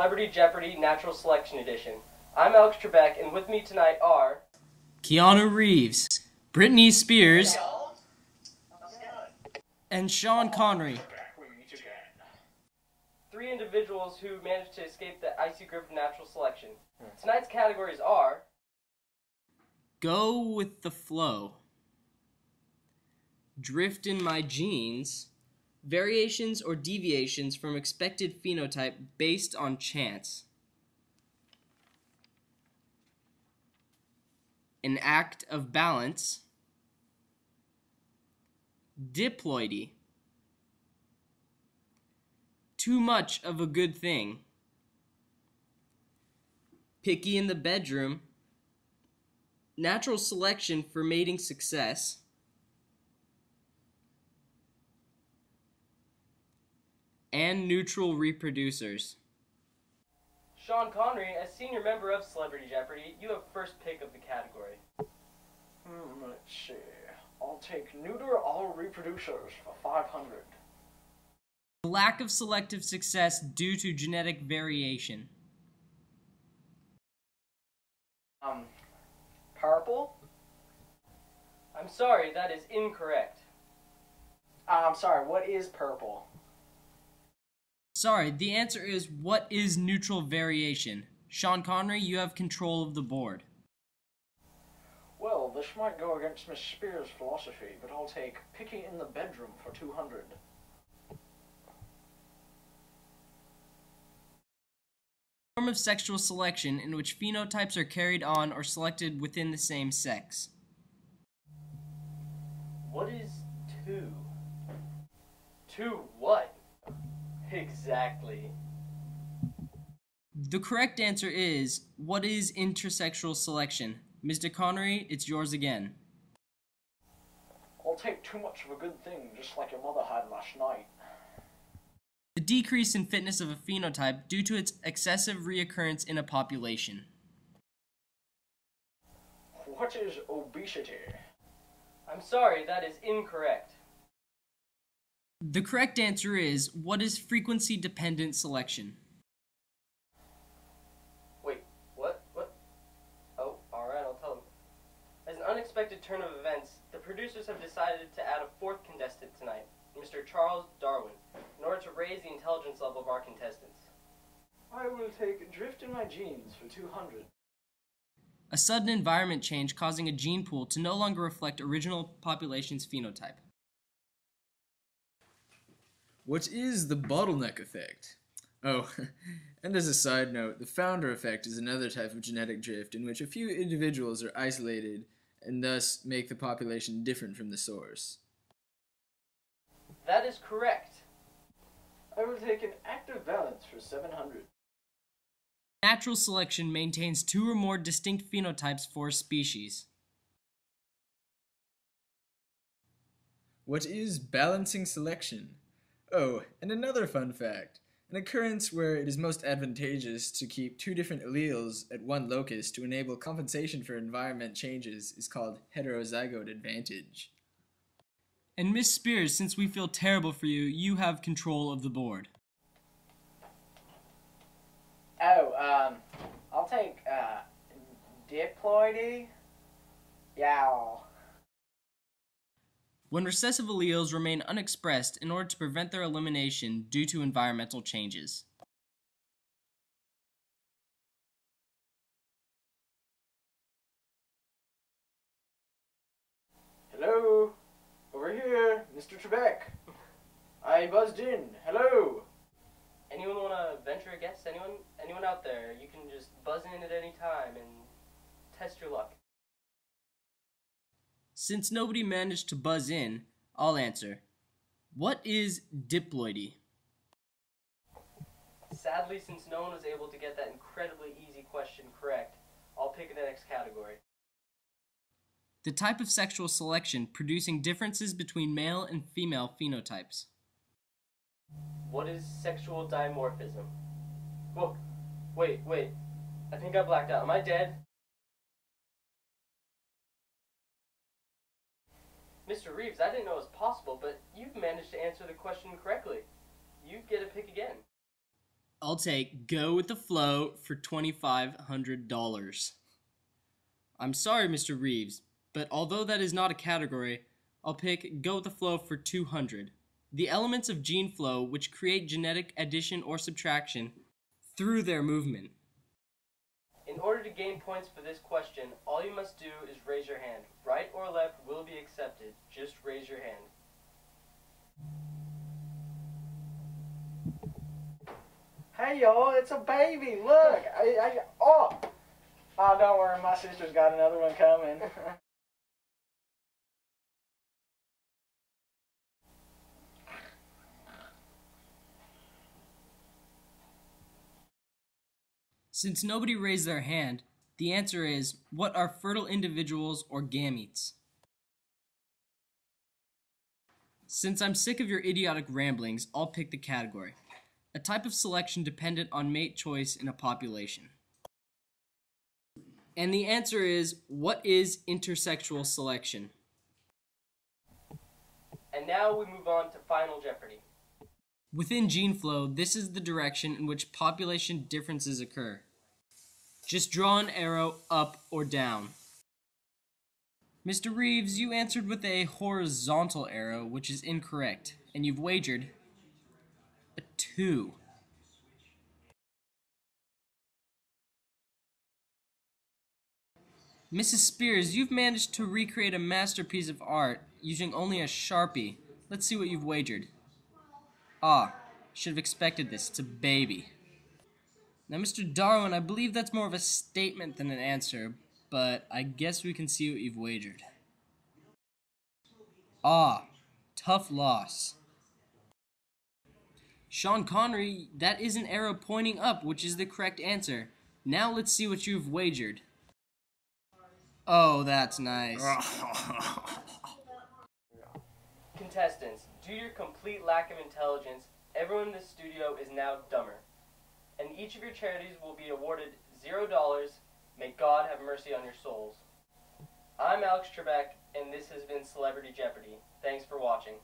Celebrity Jeopardy Natural Selection Edition. I'm Alex Trebek, and with me tonight are Keanu Reeves, Britney Spears, and Sean Connery. three individuals who managed to escape the icy grip of natural selection. Tonight's categories are Go with the flow. Drift in my genes. Variations or deviations from expected phenotype based on chance. An act of balance. Diploidy. Too much of a good thing. Picky in the bedroom. Natural selection for mating success. And neutral reproducers. Sean Connery. As senior member of Celebrity Jeopardy, you have first pick of the category. Hmm, let's see. I'll take neuter all reproducers for 500. Lack of selective success due to genetic variation. Um, purple? I'm sorry, that is incorrect. Uh, I'm sorry, what is purple? Sorry, the answer is what is neutral variation? Sean Connery, you have control of the board. Well, this might go against Miss Spears' philosophy, but I'll take picky in the bedroom for 200. Form of sexual selection in which phenotypes are carried on or selected within the same sex. What is two? Two what? Exactly. The correct answer is what is intrasexual selection? Mr. Connery, it's yours again. I'll take too much of a good thing, just like your mother had last night. The decrease in fitness of a phenotype due to its excessive reoccurrence in a population. What is obesity? I'm sorry, that is incorrect. The correct answer is what is frequency dependent selection? Wait, what? What? Oh, alright, I'll tell them. As an unexpected turn of events, the producers have decided to add a fourth contestant tonight, Mr. Charles Darwin, in order to raise the intelligence level of our contestants. I will take drift in my genes for 200. A sudden environment change causing a gene pool to no longer reflect original population's phenotype. What is the bottleneck effect? Oh, and as a side note, the founder effect is another type of genetic drift in which a few individuals are isolated and thus make the population different from the source. That is correct. I will take an active balance for 700. Natural selection maintains two or more distinct phenotypes for a species. What is balancing selection? Oh, and another fun fact an occurrence where it is most advantageous to keep two different alleles at one locus to enable compensation for environment changes is called heterozygote advantage. And Miss Spears, since we feel terrible for you, you have control of the board. Oh, um, I'll take, uh, diploidy? Yeah. When recessive alleles remain unexpressed in order to prevent their elimination due to environmental changes. Hello? Over here, Mr. Trebek. I buzzed in. Hello? Anyone want to venture a guess? Anyone? Anyone out there? You can just buzz in at any time and test your luck. Since nobody managed to buzz in, I'll answer. What is diploidy? Sadly, since no one was able to get that incredibly easy question correct, I'll pick the next category. The type of sexual selection producing differences between male and female phenotypes. What is sexual dimorphism? Whoa, wait, wait. I think I blacked out. Am I dead? Mr. Reeves, I didn't know it was possible, but you've managed to answer the question correctly. You get a pick again. I'll take Go with the Flow for $2,500. I'm sorry, Mr. Reeves, but although that is not a category, I'll pick Go with the Flow for 200. The elements of gene flow which create genetic addition or subtraction through their movement. In order to gain points for this question, all you must do is raise your hand. Right or left will be accepted. Just raise your hand. Hey y'all, it's a baby. Look, I, I oh, oh, don't worry, my sister's got another one coming. Since nobody raised their hand, the answer is what are fertile individuals or gametes? Since I'm sick of your idiotic ramblings, I'll pick the category. A type of selection dependent on mate choice in a population. And the answer is what is intersexual selection? And now we move on to Final Jeopardy. Within gene flow, this is the direction in which population differences occur. Just draw an arrow up or down. Mr. Reeves, you answered with a horizontal arrow, which is incorrect, and you've wagered a 2. Mrs. Spears, you've managed to recreate a masterpiece of art using only a Sharpie. Let's see what you've wagered. Ah, should have expected this. It's a baby. Now, Mr. Darwin, I believe that's more of a statement than an answer, but I guess we can see what you've wagered. Ah, tough loss. Sean Connery, that is an arrow pointing up, which is the correct answer. Now let's see what you've wagered. Oh, that's nice. Contestants, due to your complete lack of intelligence, everyone in the studio is now dumber. And each of your charities will be awarded zero dollars. May God have mercy on your souls. I'm Alex Trebek, and this has been Celebrity Jeopardy. Thanks for watching.